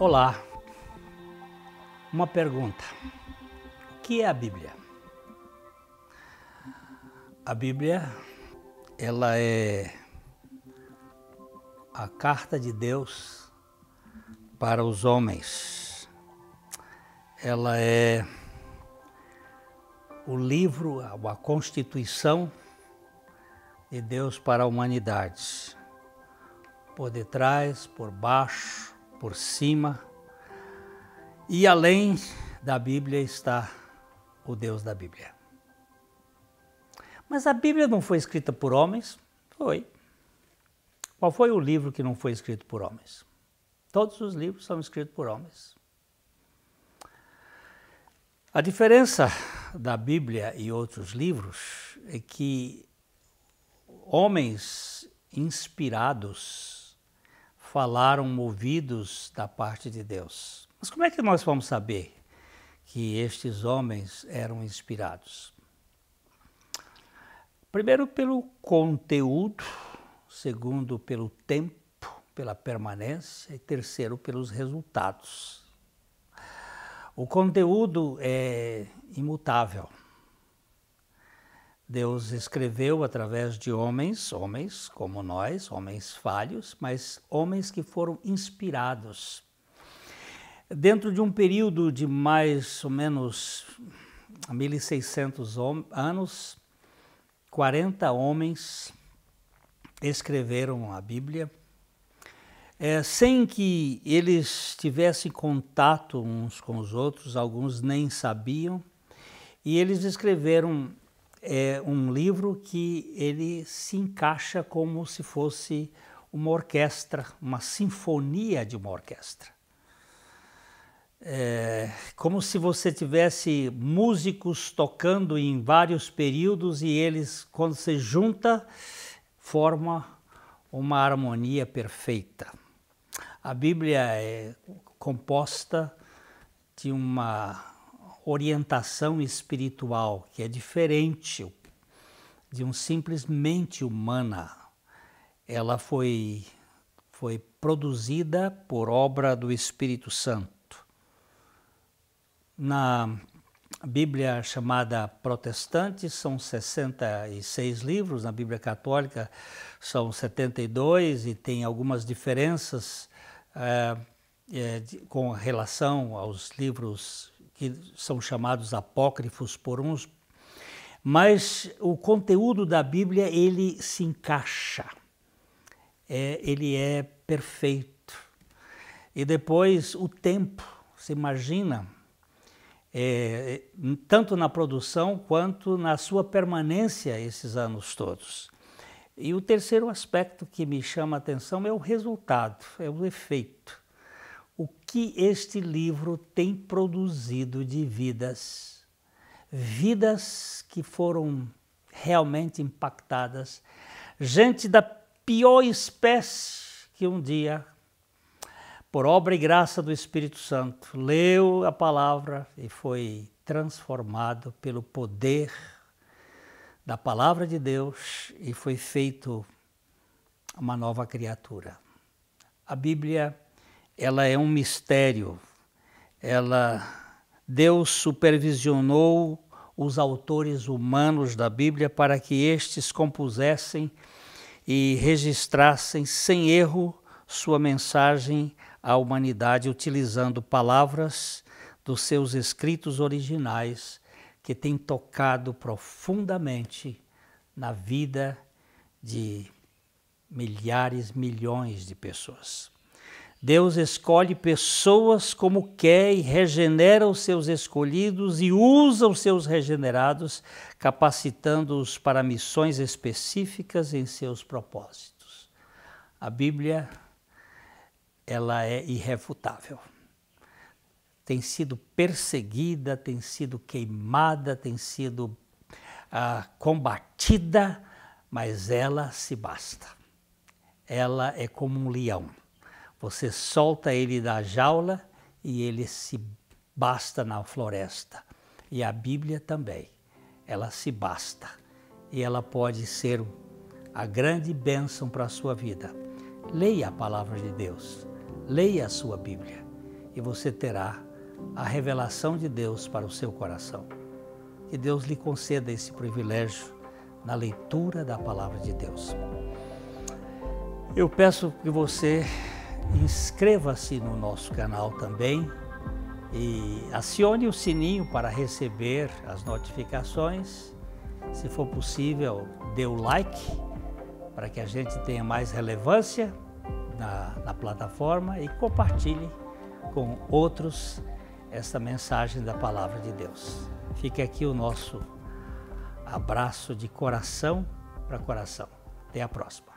Olá. Uma pergunta. O que é a Bíblia? A Bíblia, ela é a carta de Deus para os homens. Ela é o livro, a constituição de Deus para a humanidade. Por detrás, por baixo, por cima. E além da Bíblia está o Deus da Bíblia. Mas a Bíblia não foi escrita por homens? Foi. Qual foi o livro que não foi escrito por homens? Todos os livros são escritos por homens. A diferença da Bíblia e outros livros é que homens inspirados falaram movidos da parte de Deus. Mas como é que nós vamos saber que estes homens eram inspirados? Primeiro, pelo conteúdo, segundo, pelo tempo, pela permanência, e terceiro, pelos resultados. O conteúdo é imutável. Deus escreveu através de homens, homens como nós, homens falhos, mas homens que foram inspirados. Dentro de um período de mais ou menos 1600 anos, 40 homens escreveram a Bíblia, é, sem que eles tivessem contato uns com os outros, alguns nem sabiam, e eles escreveram é um livro que ele se encaixa como se fosse uma orquestra, uma sinfonia de uma orquestra. É como se você tivesse músicos tocando em vários períodos e eles, quando se junta, forma uma harmonia perfeita. A Bíblia é composta de uma orientação espiritual que é diferente de um simples mente humana. Ela foi, foi produzida por obra do Espírito Santo. Na Bíblia chamada protestante são 66 livros, na Bíblia católica são 72 e tem algumas diferenças é, é, de, com relação aos livros que são chamados apócrifos por uns, mas o conteúdo da Bíblia ele se encaixa, é, ele é perfeito. E depois o tempo, você imagina, é, tanto na produção quanto na sua permanência esses anos todos. E o terceiro aspecto que me chama a atenção é o resultado, é o efeito o que este livro tem produzido de vidas, vidas que foram realmente impactadas, gente da pior espécie que um dia, por obra e graça do Espírito Santo, leu a palavra e foi transformado pelo poder da palavra de Deus e foi feito uma nova criatura. A Bíblia ela é um mistério. Ela Deus supervisionou os autores humanos da Bíblia para que estes compusessem e registrassem sem erro sua mensagem à humanidade utilizando palavras dos seus escritos originais que têm tocado profundamente na vida de milhares, milhões de pessoas. Deus escolhe pessoas como quer e regenera os seus escolhidos e usa os seus regenerados, capacitando-os para missões específicas em seus propósitos. A Bíblia, ela é irrefutável. Tem sido perseguida, tem sido queimada, tem sido ah, combatida, mas ela se basta. Ela é como um leão você solta ele da jaula e ele se basta na floresta. E a Bíblia também, ela se basta. E ela pode ser a grande bênção para a sua vida. Leia a palavra de Deus, leia a sua Bíblia e você terá a revelação de Deus para o seu coração. Que Deus lhe conceda esse privilégio na leitura da palavra de Deus. Eu peço que você inscreva-se no nosso canal também e acione o sininho para receber as notificações. Se for possível, dê o like para que a gente tenha mais relevância na, na plataforma e compartilhe com outros esta mensagem da palavra de Deus. Fique aqui o nosso abraço de coração para coração. Até a próxima.